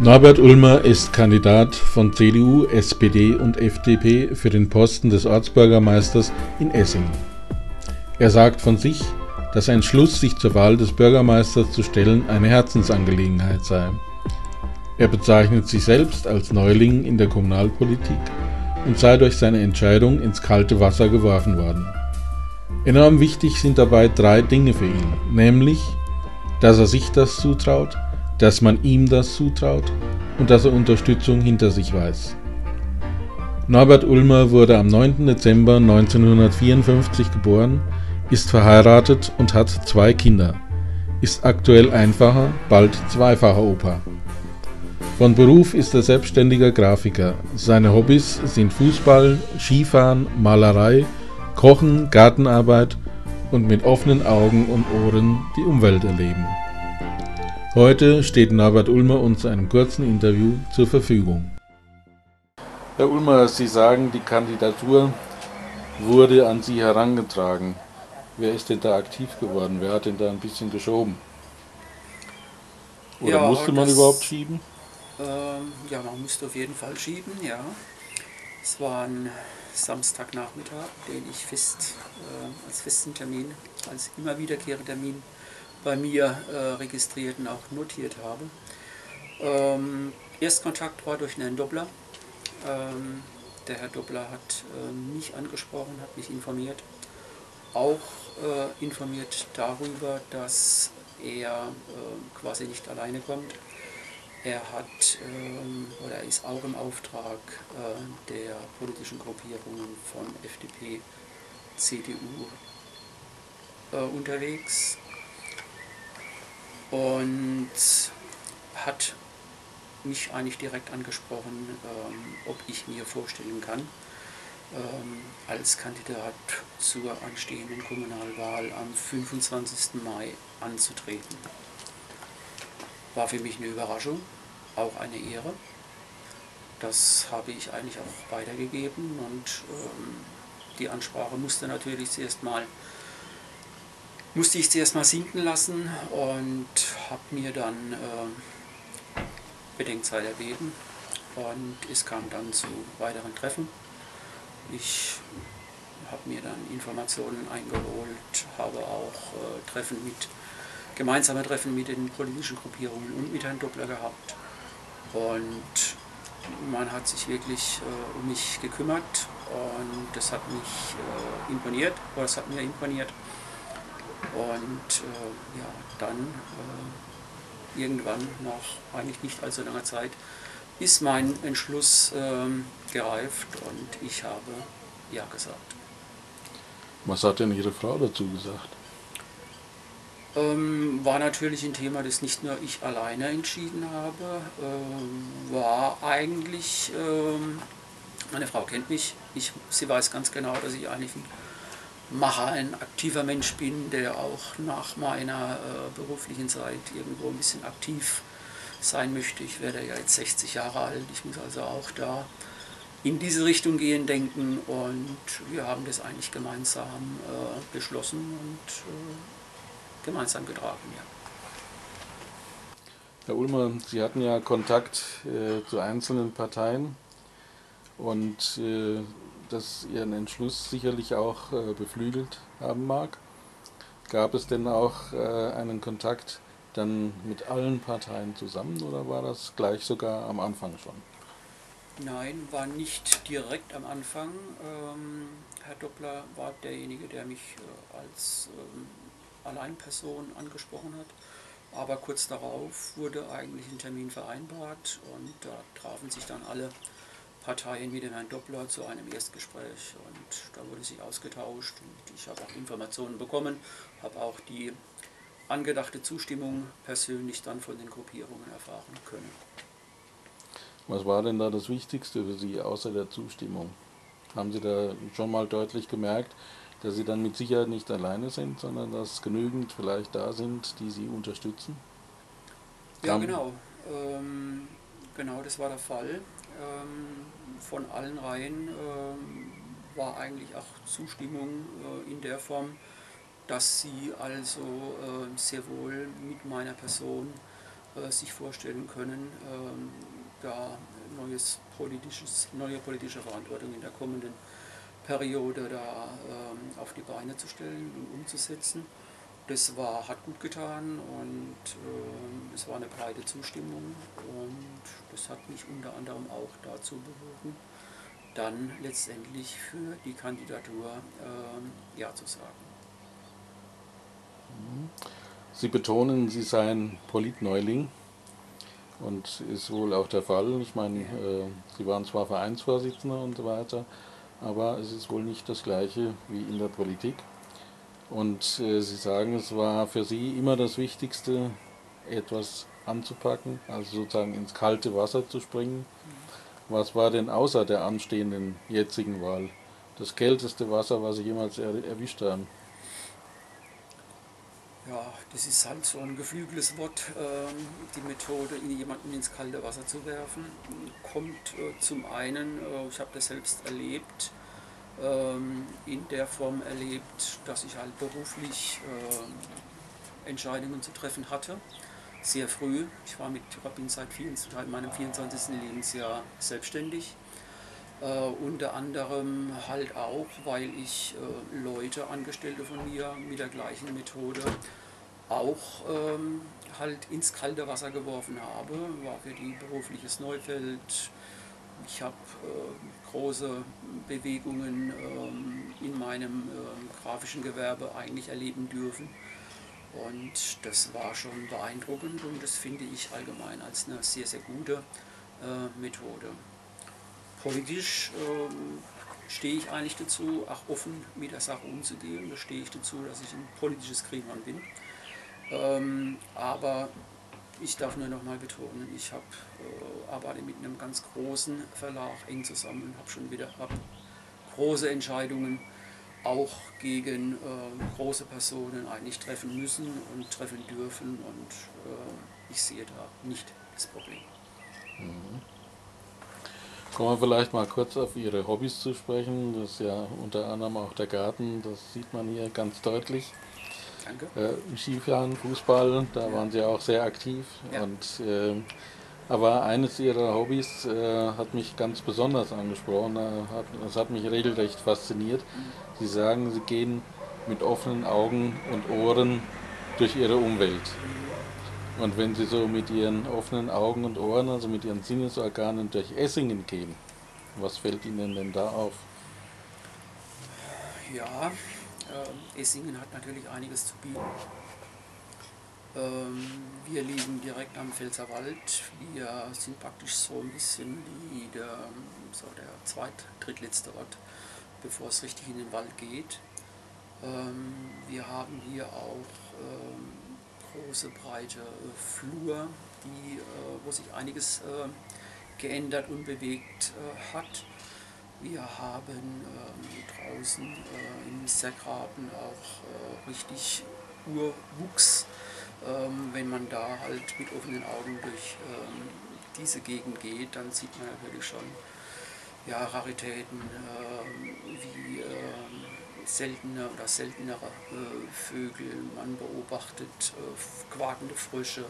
Norbert Ulmer ist Kandidat von CDU, SPD und FDP für den Posten des Ortsbürgermeisters in Essingen. Er sagt von sich, dass ein Schluss, sich zur Wahl des Bürgermeisters zu stellen, eine Herzensangelegenheit sei. Er bezeichnet sich selbst als Neuling in der Kommunalpolitik und sei durch seine Entscheidung ins kalte Wasser geworfen worden. Enorm wichtig sind dabei drei Dinge für ihn, nämlich, dass er sich das zutraut, dass man ihm das zutraut und dass er Unterstützung hinter sich weiß. Norbert Ulmer wurde am 9. Dezember 1954 geboren, ist verheiratet und hat zwei Kinder, ist aktuell einfacher, bald zweifacher Opa. Von Beruf ist er selbstständiger Grafiker. Seine Hobbys sind Fußball, Skifahren, Malerei, Kochen, Gartenarbeit und mit offenen Augen und Ohren die Umwelt erleben. Heute steht Norbert Ulmer uns einem kurzen Interview zur Verfügung. Herr Ulmer, Sie sagen, die Kandidatur wurde an Sie herangetragen. Wer ist denn da aktiv geworden? Wer hat denn da ein bisschen geschoben? Oder ja, musste man das, überhaupt schieben? Ähm, ja, man musste auf jeden Fall schieben, ja. Es war ein Samstagnachmittag, den ich fest, äh, als festen Termin, als immer wiederkehrender Termin bei mir äh, registriert und auch notiert habe. Ähm, Erstkontakt war durch einen Doppler. Ähm, der Herr Doppler hat äh, mich angesprochen, hat mich informiert, auch äh, informiert darüber, dass er äh, quasi nicht alleine kommt. Er hat ähm, oder ist auch im Auftrag äh, der politischen Gruppierungen von FDP, CDU äh, unterwegs und hat mich eigentlich direkt angesprochen, ähm, ob ich mir vorstellen kann, ähm, als Kandidat zur anstehenden Kommunalwahl am 25. Mai anzutreten. War für mich eine Überraschung, auch eine Ehre. Das habe ich eigentlich auch weitergegeben und ähm, die Ansprache musste natürlich zuerst mal musste ich zuerst mal sinken lassen und habe mir dann äh, Bedenkzeit erbeten und es kam dann zu weiteren Treffen. Ich habe mir dann Informationen eingeholt, habe auch äh, Treffen mit, gemeinsame Treffen mit den politischen Gruppierungen und mit Herrn Doppler gehabt. Und man hat sich wirklich äh, um mich gekümmert und das hat mich äh, imponiert, oder es hat mir imponiert. Und äh, ja, dann äh, irgendwann nach eigentlich nicht allzu langer Zeit ist mein Entschluss ähm, gereift und ich habe Ja gesagt. Was hat denn Ihre Frau dazu gesagt? Ähm, war natürlich ein Thema, das nicht nur ich alleine entschieden habe, ähm, war eigentlich, ähm, meine Frau kennt mich, ich, sie weiß ganz genau, dass ich eigentlich ein Macher, ein aktiver Mensch bin, der auch nach meiner äh, beruflichen Zeit irgendwo ein bisschen aktiv sein möchte. Ich werde ja jetzt 60 Jahre alt, ich muss also auch da in diese Richtung gehen, denken und wir haben das eigentlich gemeinsam äh, beschlossen und äh, gemeinsam getragen. Ja. Herr Ulmer, Sie hatten ja Kontakt äh, zu einzelnen Parteien und äh, das Ihren Entschluss sicherlich auch äh, beflügelt haben mag. Gab es denn auch äh, einen Kontakt dann mit allen Parteien zusammen oder war das gleich sogar am Anfang schon? Nein, war nicht direkt am Anfang. Ähm, Herr Doppler war derjenige, der mich äh, als ähm, Alleinperson angesprochen hat. Aber kurz darauf wurde eigentlich ein Termin vereinbart und da trafen sich dann alle Parteien mit Herrn Doppler zu einem Erstgespräch und da wurde sich ausgetauscht und ich habe auch Informationen bekommen, habe auch die angedachte Zustimmung persönlich dann von den Gruppierungen erfahren können. Was war denn da das Wichtigste für Sie außer der Zustimmung? Haben Sie da schon mal deutlich gemerkt, dass Sie dann mit Sicherheit nicht alleine sind, sondern dass genügend vielleicht da sind, die Sie unterstützen? Ja, genau. Ähm, genau, das war der Fall. Ähm, von allen Reihen ähm, war eigentlich auch Zustimmung äh, in der Form, dass sie also äh, sehr wohl mit meiner Person äh, sich vorstellen können, ähm, da neues politisches, neue politische Verantwortung in der kommenden Periode da ähm, auf die Beine zu stellen und umzusetzen. Das war, hat gut getan und äh, es war eine breite Zustimmung und das hat mich unter anderem auch dazu bewogen, dann letztendlich für die Kandidatur äh, Ja zu sagen. Sie betonen, Sie seien Politneuling und ist wohl auch der Fall. Ich meine, äh, Sie waren zwar Vereinsvorsitzender und so weiter, aber es ist wohl nicht das Gleiche wie in der Politik. Und äh, Sie sagen, es war für Sie immer das Wichtigste, etwas anzupacken, also sozusagen ins kalte Wasser zu springen. Was war denn außer der anstehenden jetzigen Wahl das kälteste Wasser, was Sie jemals er erwischt haben? Ja, das ist halt so ein geflügeltes Wort, ähm, die Methode, jemanden ins kalte Wasser zu werfen. Kommt äh, zum einen, äh, ich habe das selbst erlebt, ähm, in der Form erlebt, dass ich halt beruflich äh, Entscheidungen zu treffen hatte. Sehr früh. Ich war mit, bin seit, meinem 24. Lebensjahr selbstständig. Uh, unter anderem halt auch, weil ich uh, Leute, Angestellte von mir mit der gleichen Methode auch ähm, halt ins kalte Wasser geworfen habe, war für die berufliches Neufeld. Ich habe äh, große Bewegungen ähm, in meinem äh, grafischen Gewerbe eigentlich erleben dürfen. Und das war schon beeindruckend und das finde ich allgemein als eine sehr, sehr gute äh, Methode. Politisch ähm, stehe ich eigentlich dazu, auch offen mit der Sache umzugehen. Da stehe ich dazu, dass ich ein politisches Kriegsmann bin. Ähm, aber ich darf nur noch mal betonen, ich hab, äh, arbeite mit einem ganz großen Verlag eng zusammen und habe schon wieder hab große Entscheidungen auch gegen äh, große Personen eigentlich treffen müssen und treffen dürfen und äh, ich sehe da nicht das Problem. Mhm. Kommen wir vielleicht mal kurz auf Ihre Hobbys zu sprechen. Das ist ja unter anderem auch der Garten, das sieht man hier ganz deutlich. Danke. Äh, Skifahren, Fußball, da ja. waren Sie auch sehr aktiv. Ja. Und, äh, aber eines Ihrer Hobbys äh, hat mich ganz besonders angesprochen, hat, das hat mich regelrecht fasziniert. Mhm. Sie sagen, Sie gehen mit offenen Augen und Ohren durch Ihre Umwelt. Und wenn Sie so mit Ihren offenen Augen und Ohren, also mit Ihren Sinnesorganen durch Essingen gehen, was fällt Ihnen denn da auf? Ja, äh, Essingen hat natürlich einiges zu bieten. Ähm, wir liegen direkt am Pfälzerwald. Wir sind praktisch so ein bisschen wie der, so der zweit-, drittletzte Ort, bevor es richtig in den Wald geht. Ähm, wir haben hier auch ähm, große, breite Flur, die, äh, wo sich einiges äh, geändert und bewegt äh, hat. Wir haben ähm, draußen äh, im Sergraben auch äh, richtig Urwuchs. Ähm, wenn man da halt mit offenen Augen durch ähm, diese Gegend geht, dann sieht man natürlich schon ja, Raritäten ähm, wie ähm, seltene oder seltenere äh, Vögel. Man beobachtet äh, quakende Frösche,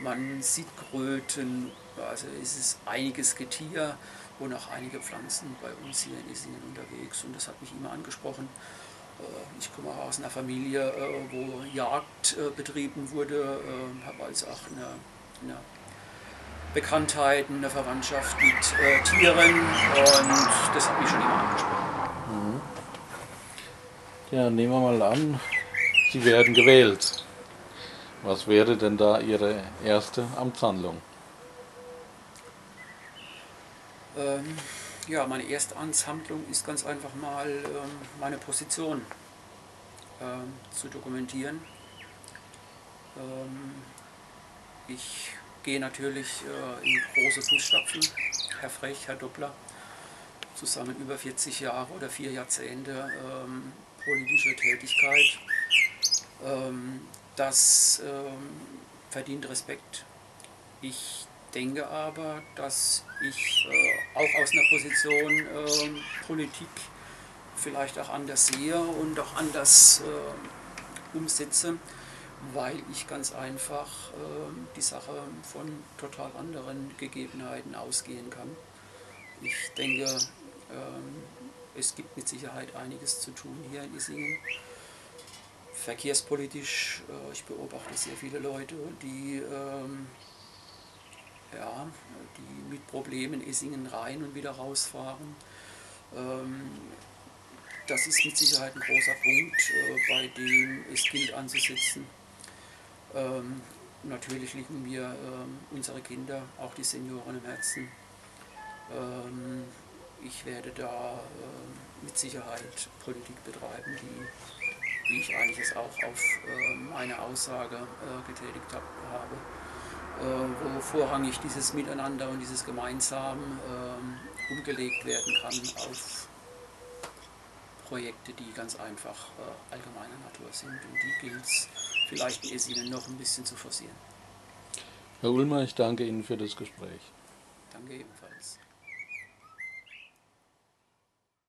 man sieht Kröten, also es ist einiges Getier und auch einige Pflanzen bei uns hier in Isingen unterwegs und das hat mich immer angesprochen. Äh, ich komme auch aus einer Familie, äh, wo Jagd äh, betrieben wurde, habe also auch eine, eine Bekanntheit, eine Verwandtschaft mit Tieren und das hat mich schon immer angesprochen. Mhm. Ja, nehmen wir mal an, Sie werden gewählt. Was wäre denn da Ihre erste Amtshandlung? Ähm, ja, meine erste Amtshandlung ist ganz einfach mal ähm, meine Position ähm, zu dokumentieren. Ähm, ich gehe natürlich äh, in große Fußstapfen, Herr Frech, Herr Doppler, zusammen über 40 Jahre oder vier Jahrzehnte ähm, politische Tätigkeit. Ähm, das verdient Respekt. Ich denke aber, dass ich äh, auch aus einer Position äh, Politik vielleicht auch anders sehe und auch anders äh, umsetze, weil ich ganz einfach äh, die Sache von total anderen Gegebenheiten ausgehen kann. Ich denke, äh, es gibt mit Sicherheit einiges zu tun hier in Isingen. Verkehrspolitisch, äh, ich beobachte sehr viele Leute, die, ähm, ja, die mit Problemen in Isingen rein und wieder rausfahren. Ähm, das ist mit Sicherheit ein großer Punkt, äh, bei dem es gilt anzusetzen. Ähm, natürlich liegen mir ähm, unsere Kinder, auch die Senioren im Herzen. Ich werde da äh, mit Sicherheit Politik betreiben, die, wie ich eigentlich es auch auf äh, meine Aussage äh, getätigt hab, habe, äh, wo vorrangig dieses Miteinander und dieses Gemeinsam ähm, umgelegt werden kann auf Projekte, die ganz einfach äh, allgemeiner Natur sind. Und die gilt es vielleicht in Essingen noch ein bisschen zu forcieren. Herr Ulmer, ich danke Ihnen für das Gespräch. Danke ebenfalls.